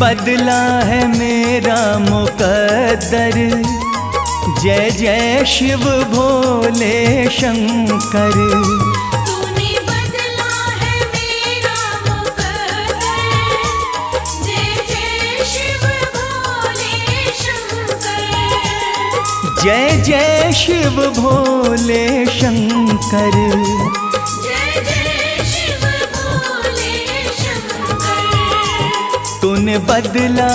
बदला है मेरा मुकद्दर। जय जय शिव भोले शंकर तूने बदला है मेरा मुकद्दर। जय जय शिव भोले शंकर तूने बदला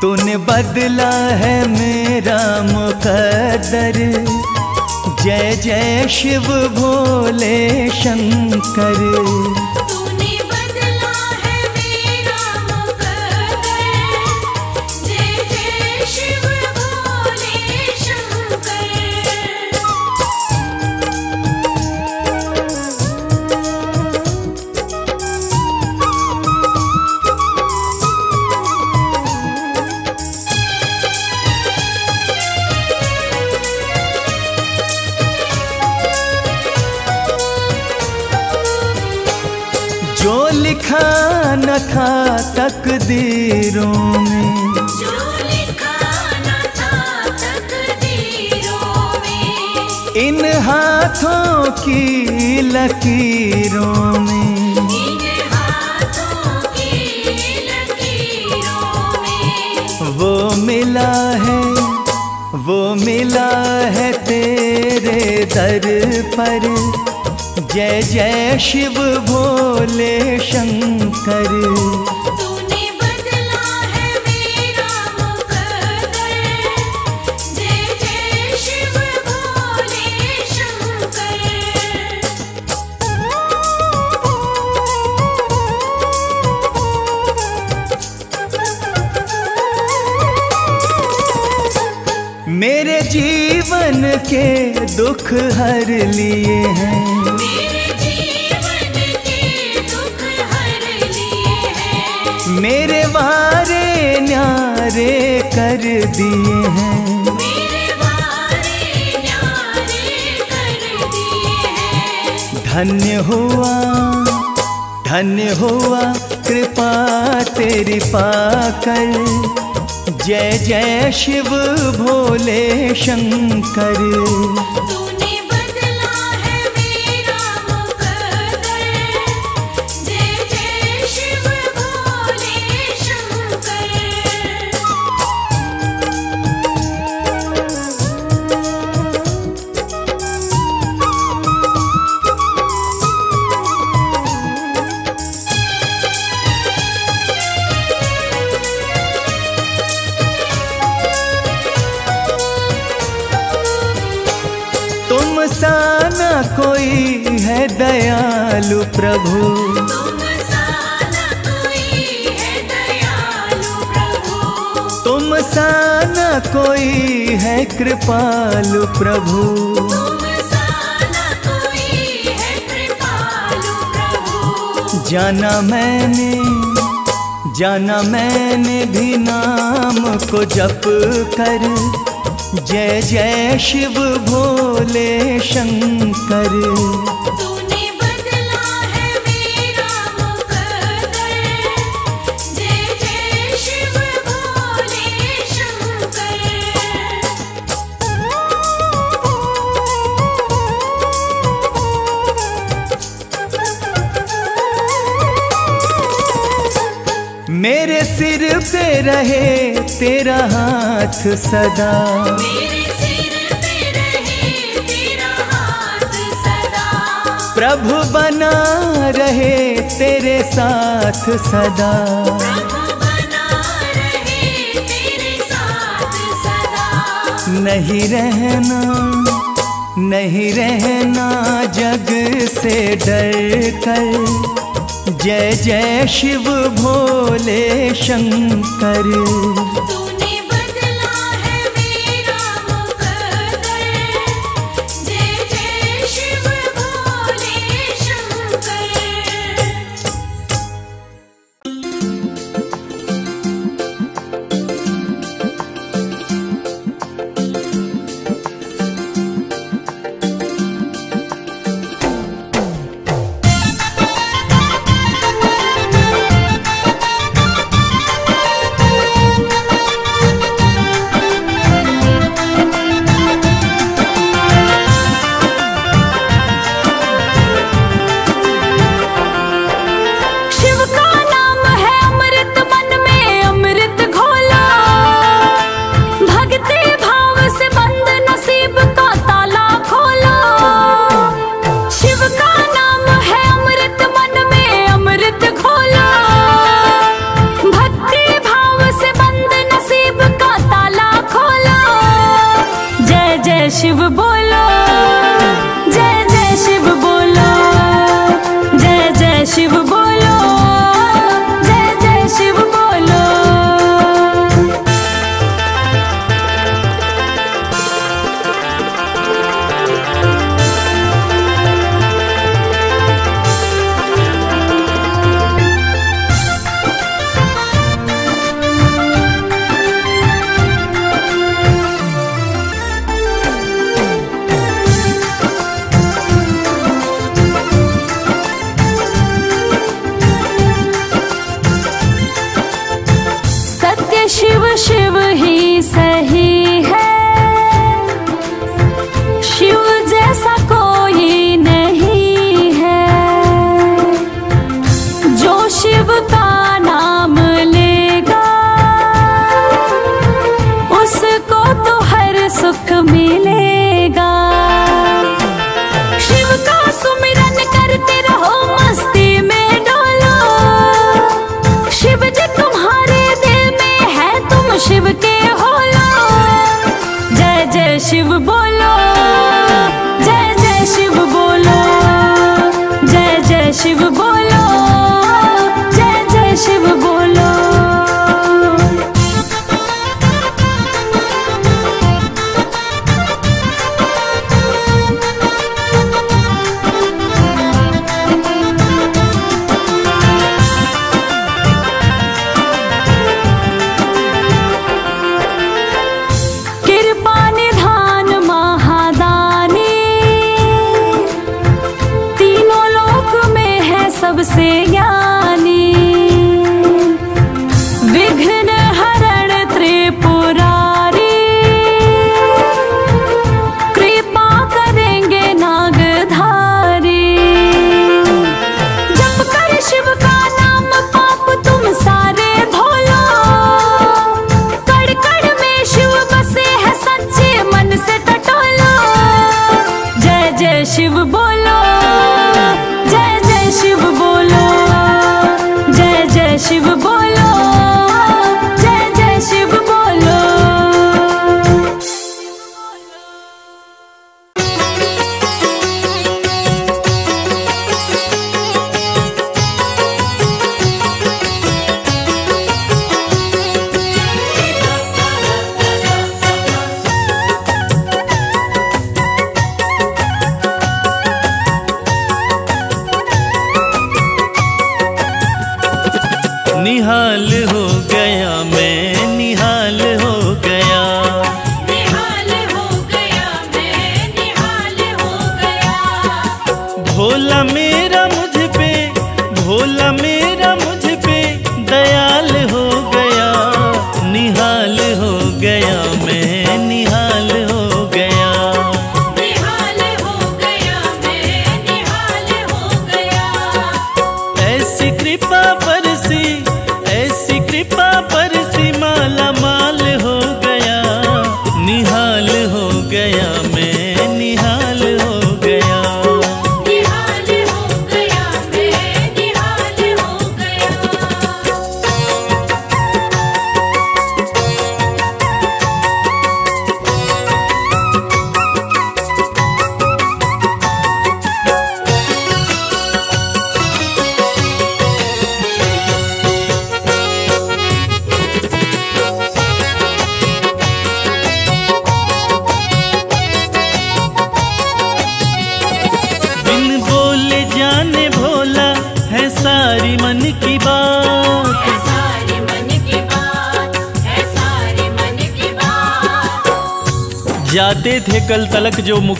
तूने बदला है मेरा मुकद्दर। जय जय शिव भोले शंकर। जो लिखा न था तकदीरों में। जो लिखा न था तकदीरों में। इन हाथों की लकीरों में। इन हाथों की लकीरों में। वो मिला है वो मिला है तेरे दर पर। जय जय शिव भोले शंकर। तूने बदला है मेरा जय जय शिव भोले शंकर। मेरे जीवन के दुख हर लिए हैं। कर दिए हैं। मेरे वारे न्यारे कर दिए हैं। धन्य हुआ धन्य हुआ कृपा तेरी पाकर। जय जय शिव भोले शंकर। जाना मैंने जाना मैंने भी नाम को जप कर। जय जय शिव भोले शंकर। रहे तेरा हाथ सदा। मेरे सिर पे रहे तेरा हाथ सदा। प्रभु बना रहे तेरे साथ सदा। प्रभु बना रहे तेरे साथ सदा। नहीं रहना नहीं रहना जग से डर कर। जय जय शिव भोले शंकर।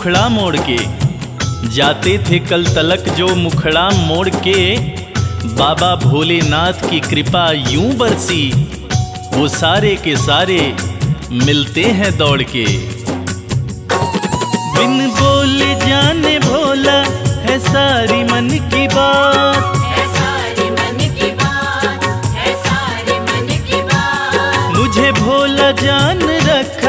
मुखड़ा मोड़ के। जाते थे कल तलक जो मुखड़ा मोड़ के। बाबा भोलेनाथ की कृपा यूँ बरसी। वो सारे के सारे मिलते हैं दौड़ के। बिन बोले जाने भोला है सारी मन की बात। मुझे भोला जान रख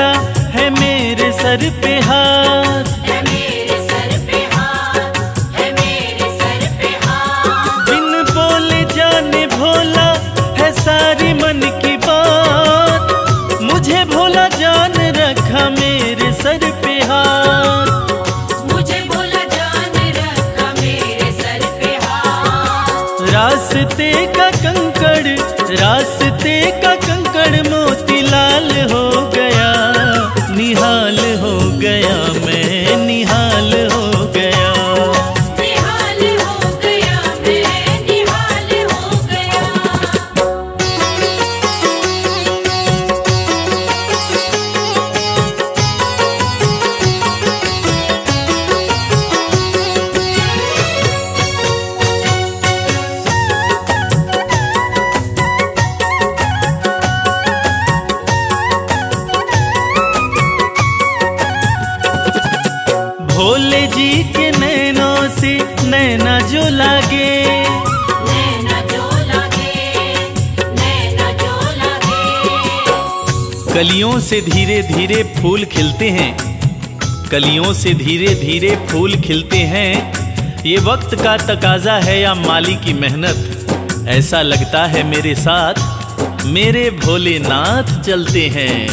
से धीरे धीरे फूल खिलते हैं। ये वक्त का तकाजा है या माली की मेहनत? ऐसा लगता है मेरे साथ मेरे भोलेनाथ चलते हैं।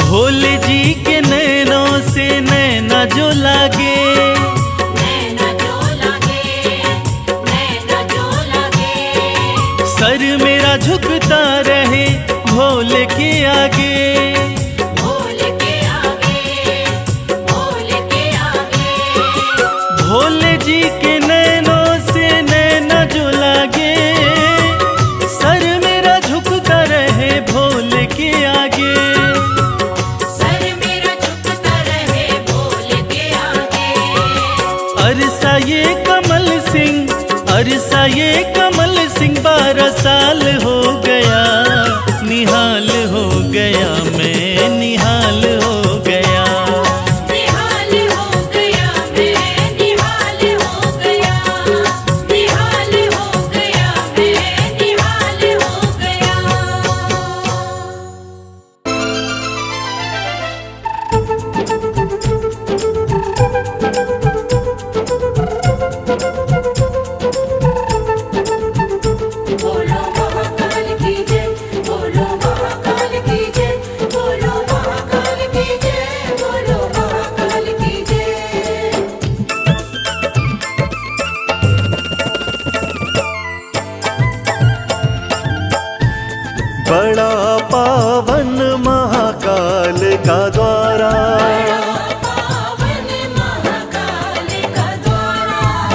भोले जी के नैनों से नैना जो लागे। सर मेरा झुकता रहे भोले के आगे। ये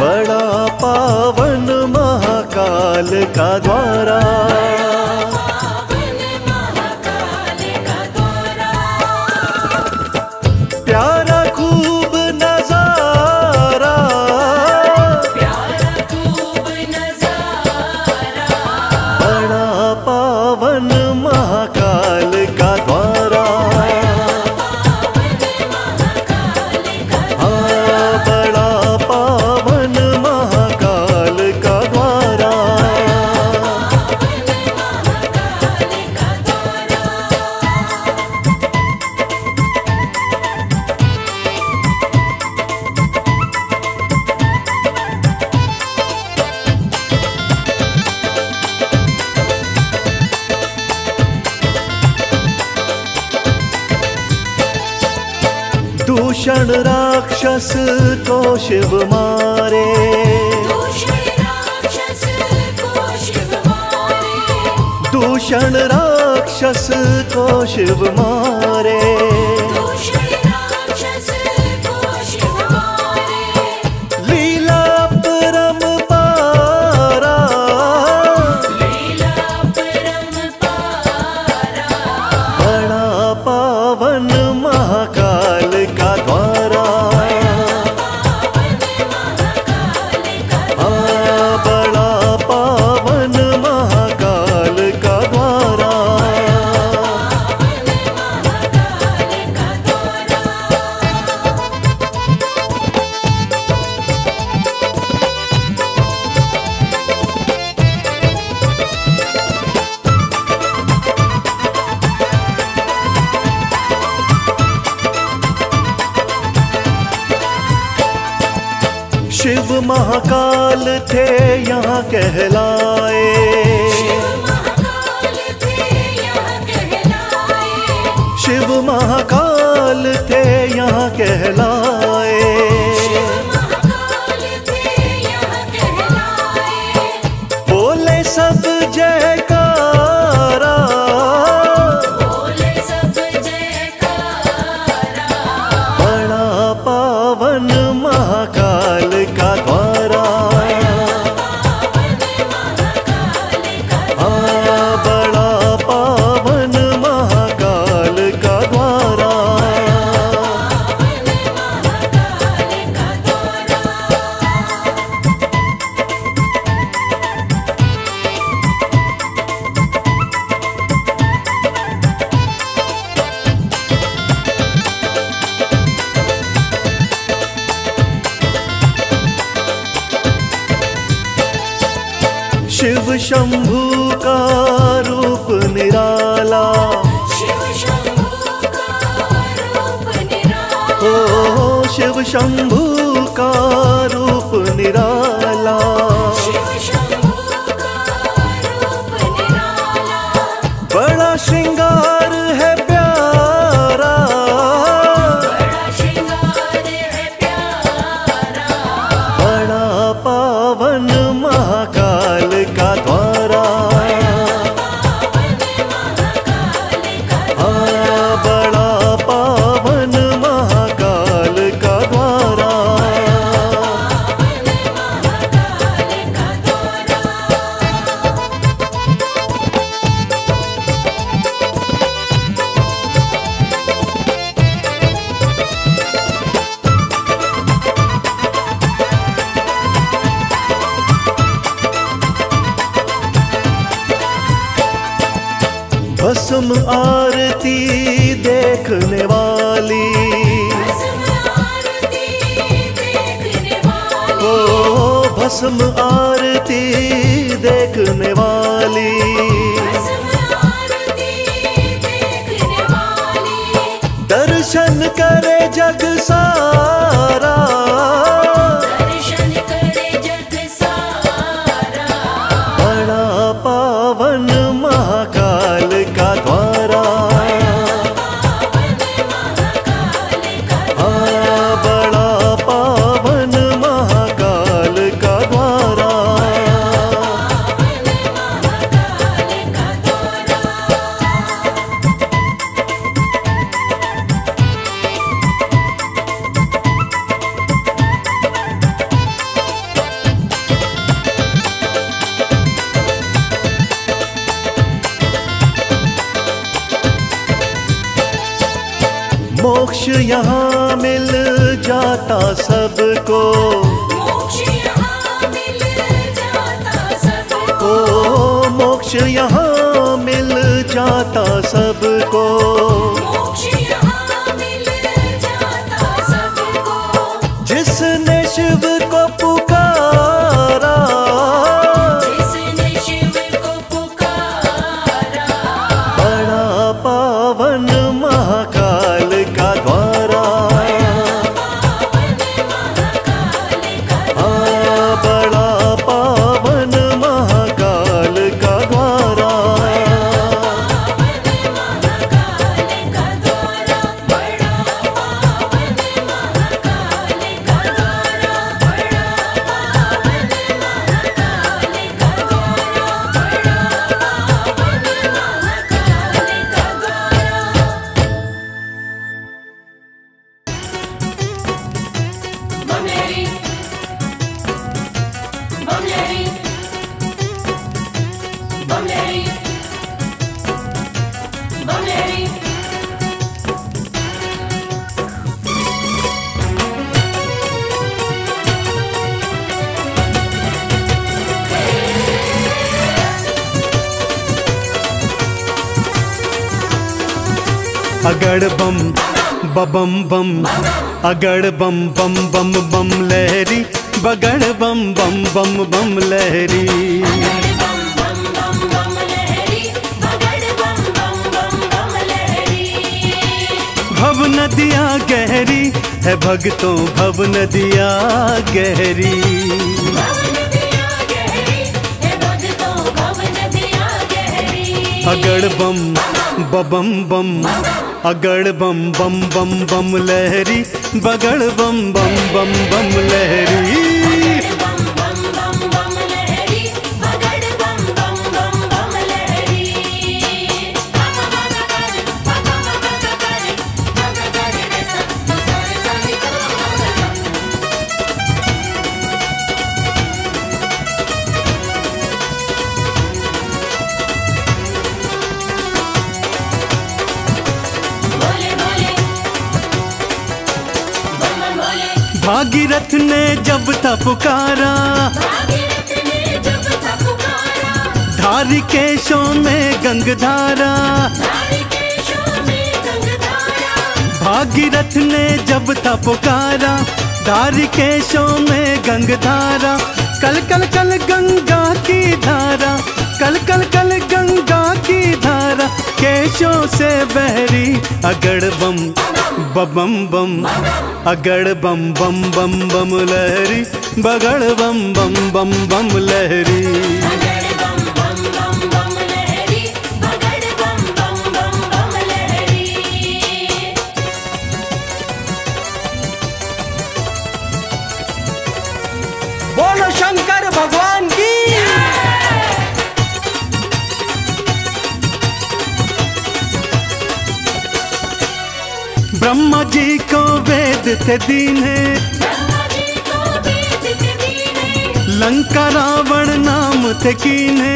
बड़ा पावन महाकाल का द्वारा। शंभू का रूप निराला। हो शिव शंभु का रूप निराला। ಸಾಕಾ अगड़ बम बबम बम अगड़ बम बम बम बम लहरी बगड़ बम बम बम बम लहरी। बम बम बम बम बम बम बम बम भव नदिया गहरी है भगतों भव नदिया गहरी। अगड़ बम बबम बम अगड़ बम बम बम बम लहरी बगड़ बम बम बम बम लहरी। भागीरथ ने जब था पुकारा। धारी केशों में गंगधारा धारी। भागीरथ ने जब था पुकारा, धारी केशों में गंगधारा कल कल कल गंगा की धारा, कल कल कल गंगा की धारा। केशों से बहरी अगड़ बम। बबम बम अगड़ बम बम बम बम लहरी बगड़ बम बम बम बम लहरी थे दीने दीने लंका रावण नाम थे कीने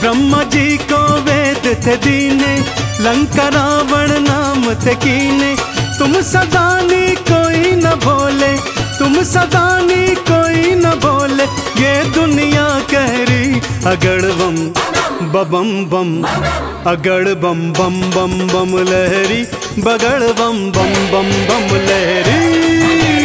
ब्रह्मा जी को वेद थे दीने लंका रावण नाम थे कीने तुम सदानी कोई न भोले, तुम सदानी कोई न भोले। ये दुनिया कह रही अगड़ बम बबम बम अगड़ बम बम बम बम लहरी बगड़ बम बम बम बम लहरी।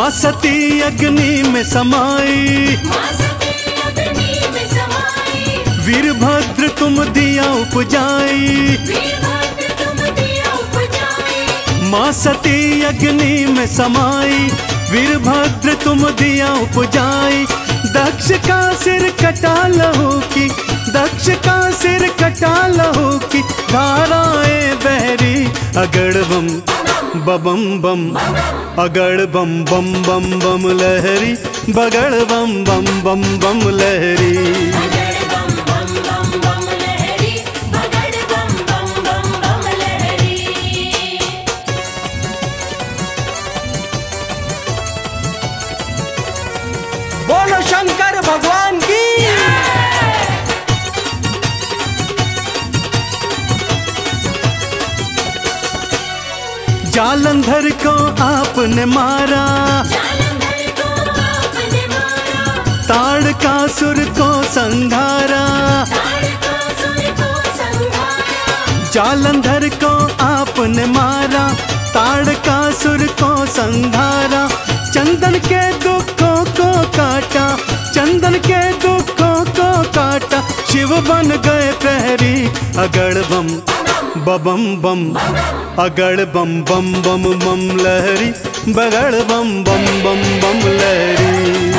माँ सती अग्नि में समाई। वीरभद्र तुम दिया उपजाई। वीरभद्र तुम दिया उपजाई। माँ सती अग्नि में समाई। वीरभद्र तुम दिया उपजाई। दक्ष का सिर कटा लहू की दक्ष का सिर कटा लहू की धाराएँ बहरी अगड़ बम बबम बम। अगड़ बम बम बम बम लहरी बगड़ बम बम बम बम लहरी। जालंधर को आपने मारा। जालंधर को आपने मारा। ताड़कासुर को संघारा को संहारा जालंधर को आपने मारा। ताड़कासुर को संघारा चंदन के दुखों को काटा। चंदन के दुखों काटा शिव बन गए प्रहरी अगड़ बम, बबम बम, अगड़ बम बम बम बम लहरी। बगड़ बम बम बम बम लहरी।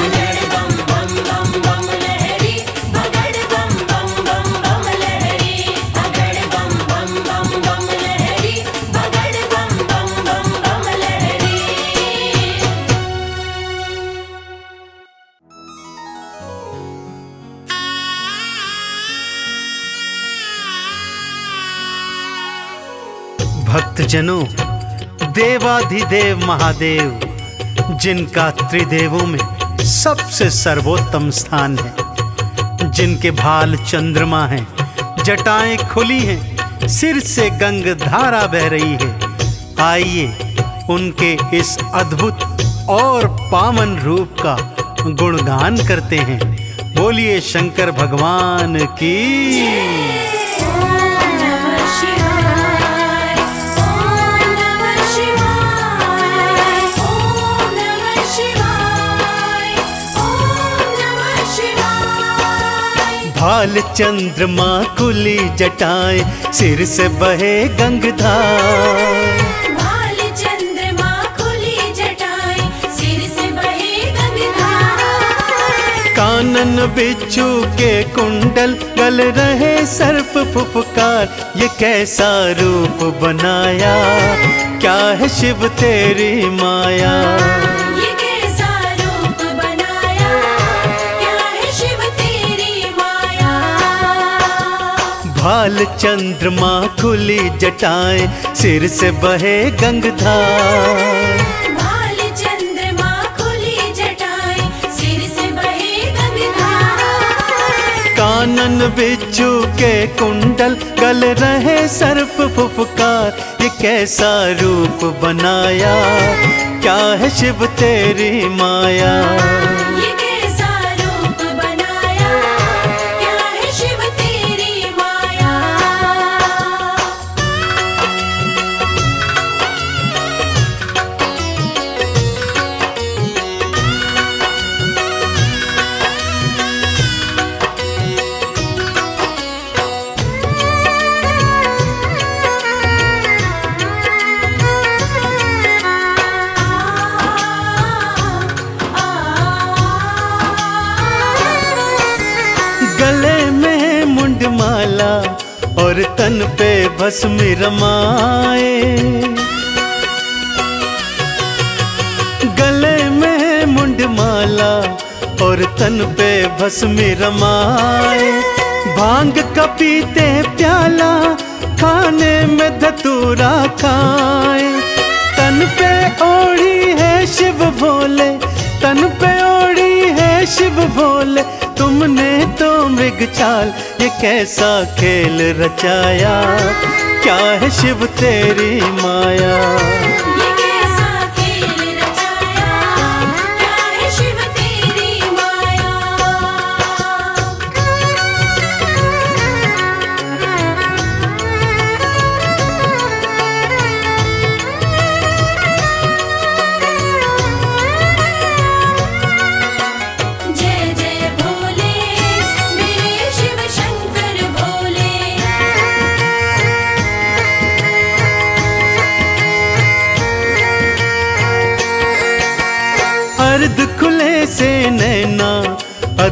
भक्तजनों देवाधिदेव महादेव, जिनका त्रिदेवों में सबसे सर्वोत्तम स्थान है, जिनके भाल चंद्रमा हैं, जटाएँ खुली हैं, सिर से गंग धारा बह रही है। आइए, उनके इस अद्भुत और पावन रूप का गुणगान करते हैं। बोलिए शंकर भगवान की भाल चंद्रमा कुली जटाएँ सिर से बहे गंगधार खुली जटाएँ सिर से बहे गंगाधार कानन बिच्छू के कुंडल गल रहे सर्फ फुफकार ये कैसा रूप बनाया? क्या है शिव तेरी माया? भाल चंद्रमा खुली जटाएँ सिर से बहे गंगधार भाल चंद्रमा खुली जटाएँ सिर से बहे गंगाधार कानन बिच्छू के कुंडल गल रहे सर्प फुफकार ये कैसा रूप बनाया? क्या है शिव तेरी माया? मुंडमाला और तन पे भस्म रमाए गले में मुंड माला और तन पे भस्म रमाए भाँग का पीते प्याला, खाने में धतूरा खाए। तन पे ओढ़ी है शिव भोले, तन पे ओढ़ी है शिव भोले तुमने तो मृग चाल ये कैसा खेल रचाया? क्या है शिव तेरी माया?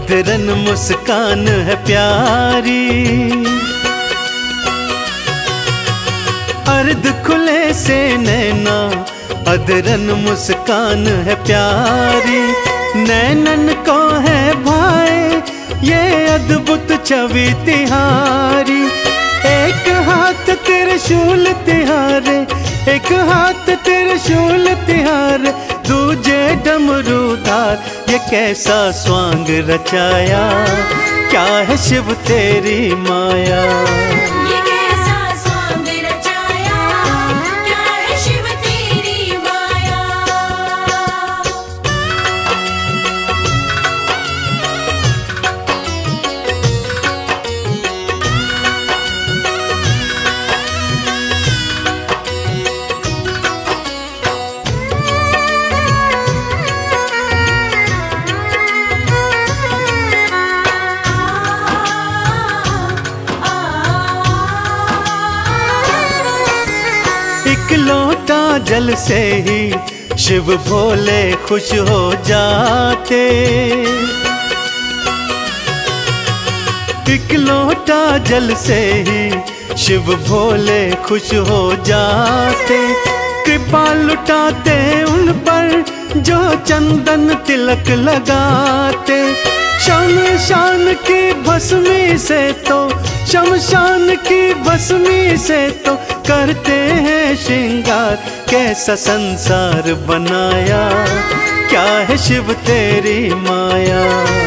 अदरन मुस्कान है प्यारी। अर्ध खुले जैसे नैना अदरन मुस्कान है प्यारी। नैनन को है भाई, ये अद्भुत छवि तिहारी। एक हाथ त्रिशूल तिहारे, एक हाथ त्रिशूल तिहारे दूजे डमरूदार ये कैसा स्वांग रचाया? क्या है शिव तेरी माया? से ही शिव भोले खुश हो जाते। एक लोटा जल से ही शिव भोले खुश हो जाते। कृपा लुटाते उन पर जो चंदन तिलक लगाते। शमशान की भस्मी से तो शमशान की बसमी से तो करते हैं श्रृंगार। कैसा संसार बनाया, क्या है शिव तेरी माया?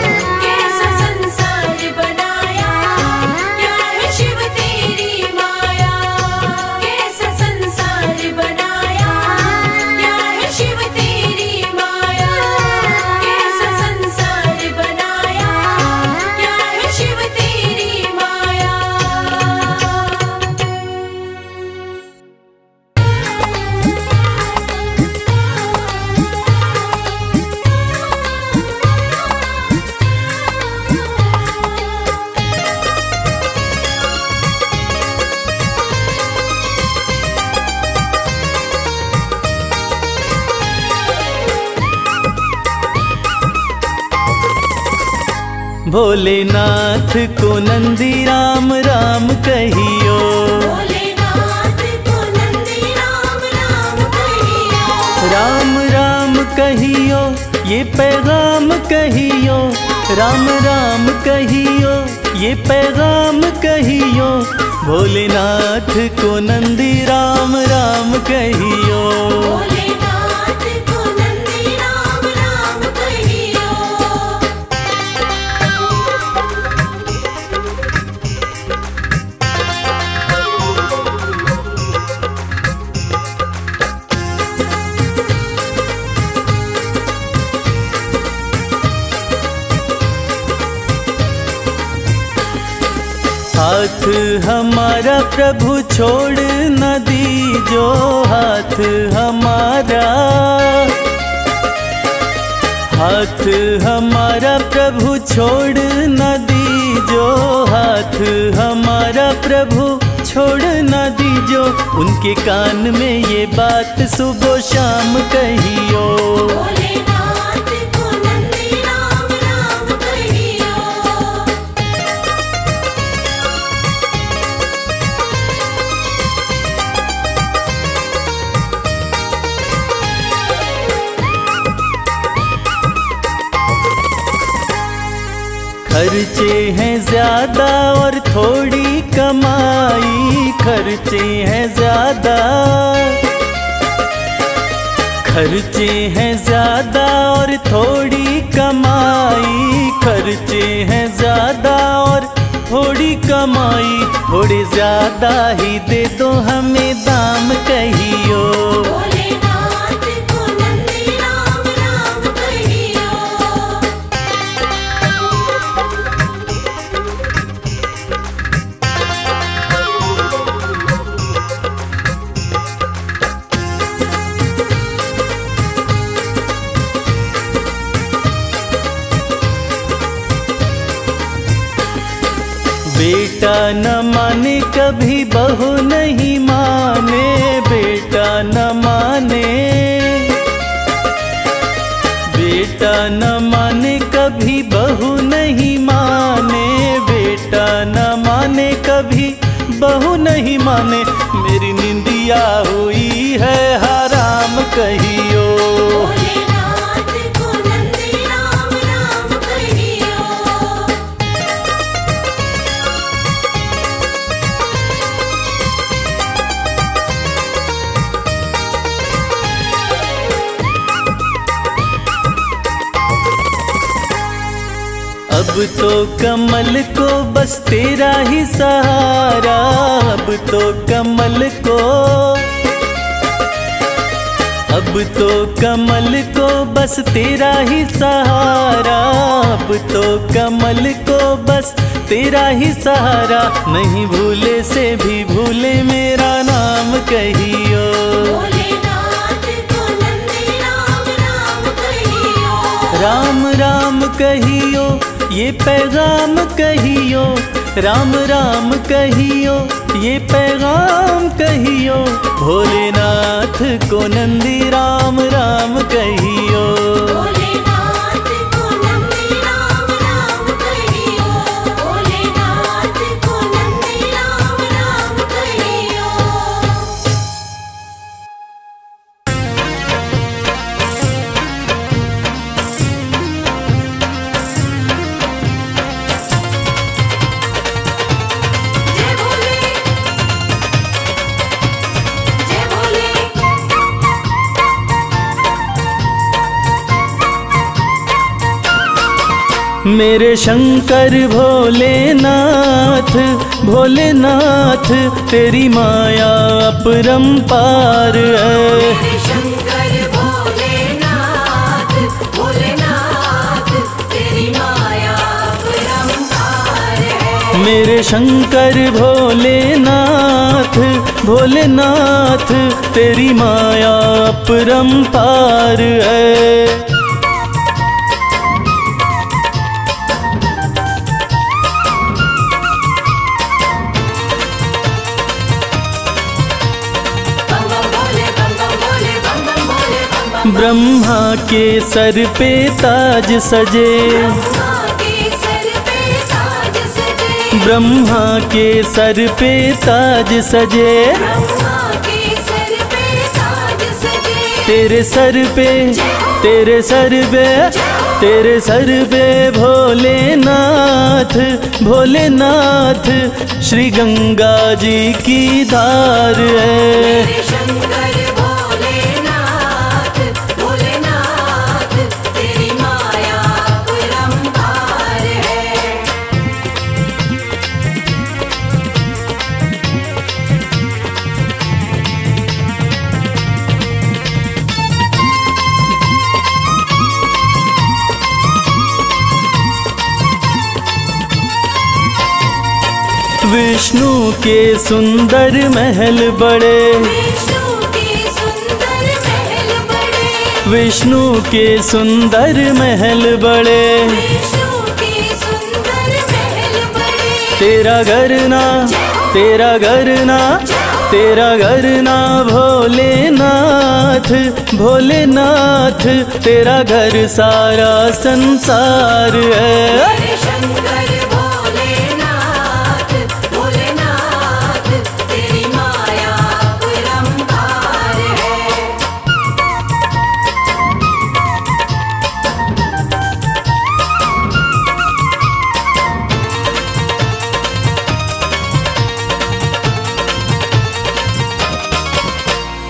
भोलेनाथ को नंदी राम राम कहियो। भोलेनाथ को नंदी राम राम कहियो। राम राम कहियो ये पैगाम कहियो। राम राम कहियो ये पैगाम कहियो। भोलेनाथ को नंदी राम राम कहियो। प्रभु छोड़ न दीजो हाथ हमारा। हाथ हमारा प्रभु छोड़ न दीजो, हाथ हमारा प्रभु छोड़ न दीजो। उनके कान में ये बात सुबह शाम कहियो। खर्चे हैं ज़्यादा और थोड़ी कमाई, खर्चे हैं ज़्यादा। खर्चे हैं ज़्यादा और थोड़ी कमाई, खर्चे हैं ज़्यादा और थोड़ी कमाई। थोड़ी ज़्यादा ही दे दो हमें दाम कहियो। बहू नहीं माने मेरी निंदिया हुई है हराम कहियो। तो कमल को बस तेरा ही सहारा अब तो कमल को अब तो कमल को बस तेरा ही सहारा अब तो कमल को बस तेरा ही सहारा। नहीं भूले से भी भूले मेरा नाम कहियो। राम राम कहियो। ये पैगाम कहियो, राम राम कहियो, ये पैगाम कहियो, भोलेनाथ को नंदी राम राम कहियो। मेरे शंकर भोलेनाथ भोलेनाथ तेरी माया अपरंपार है। मेरे शंकर भोलेनाथ भोलेनाथ तेरी माया परंपार है। मेरे शंकर भोलेनाथ भोलेनाथ तेरी माया अपरंपार है। ब्रह्मा के सर पे ताज सजे। ब्रह्मा के सर पे ताज सजे। तेरे सर पे, तेरे सर पे, तेरे सर पे भोलेनाथ भोलेनाथ, श्री गंगा जी की धार है। के सुंदर महल बड़े। विष्णु के सुंदर महल बड़े। तेरा घर ना, तेरा घर ना, तेरा घर ना, भोलेनाथ भोलेनाथ, तेरा घर सारा संसार है।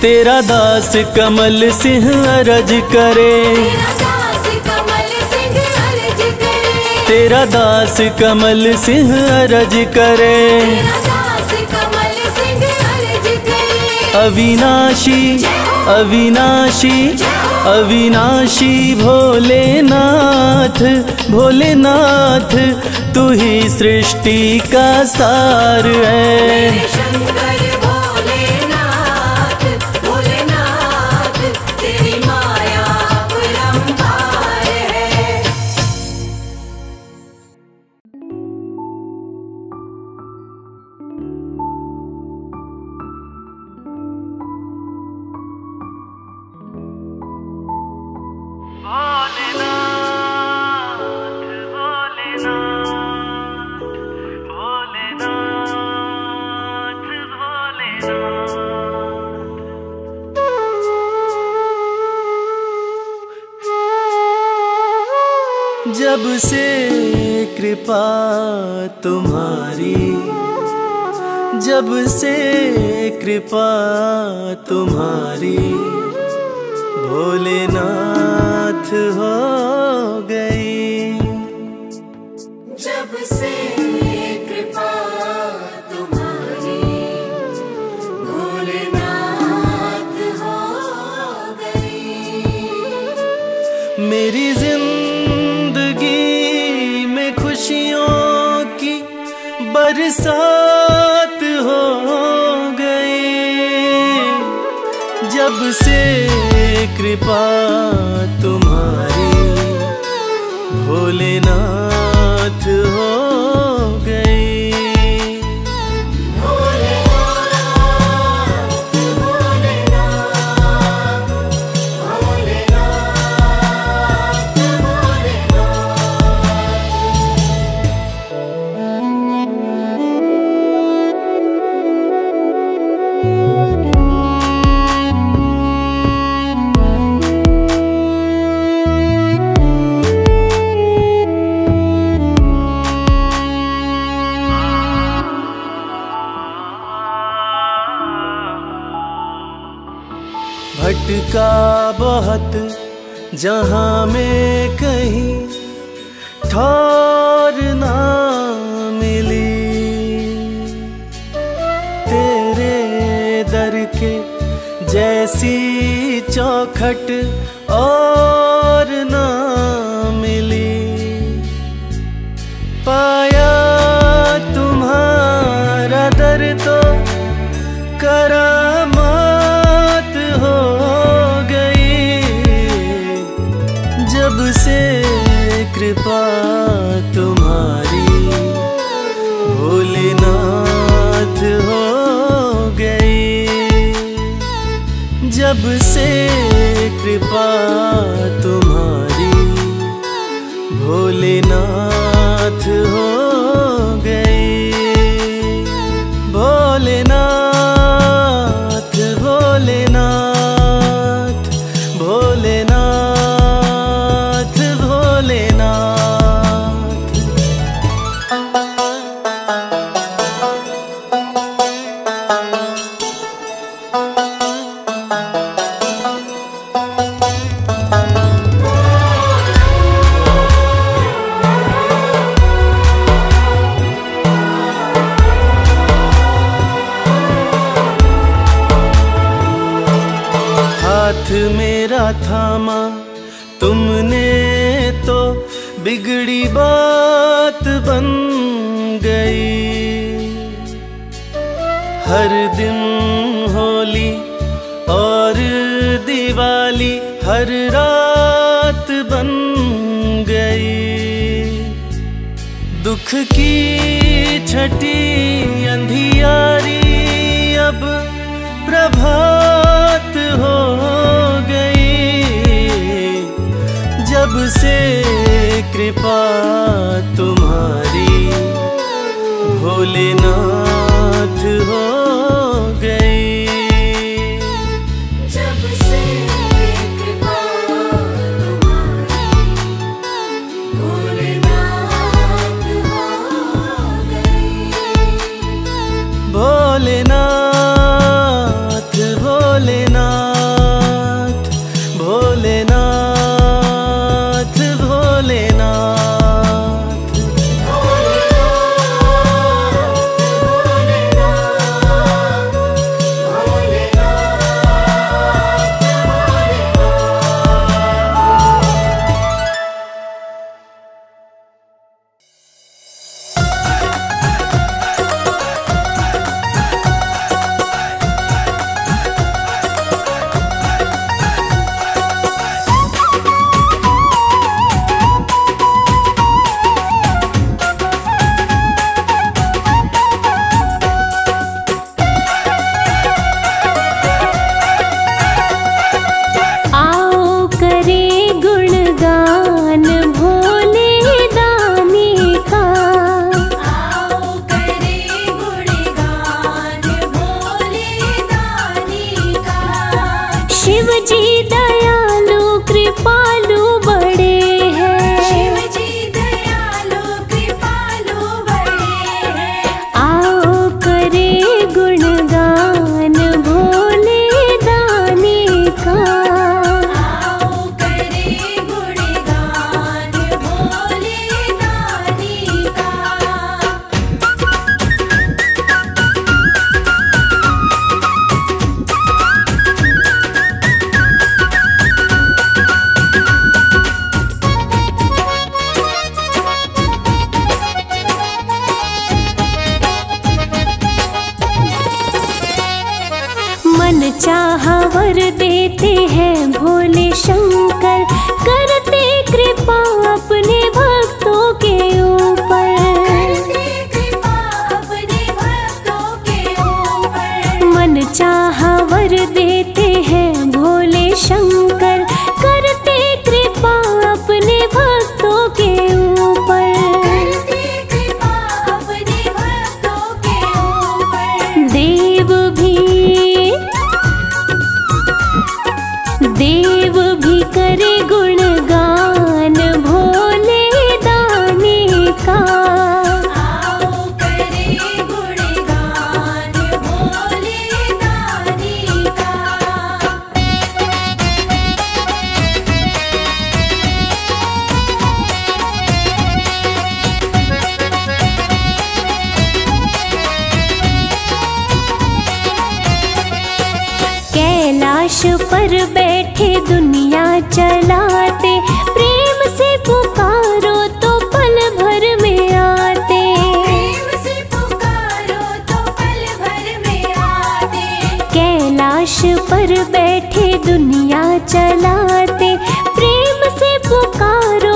तेरा दास कमल सिंह अरज करे। तेरा दास कमल सिंह अर्ज़ करे। अविनाशी अविनाशी अविनाशी भोलेनाथ भोलेनाथ तू ही सृष्टि का सार है। भोलेनाथ हो। लाश पर बैठे दुनिया चलाते प्रेम से पुकारो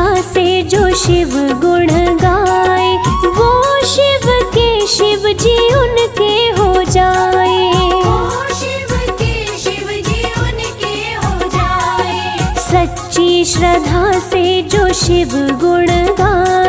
कथा से जो शिव गुण गाए वो शिव के शिव जी उनके हो जाए। सच्ची श्रद्धा से जो शिव गुण गाए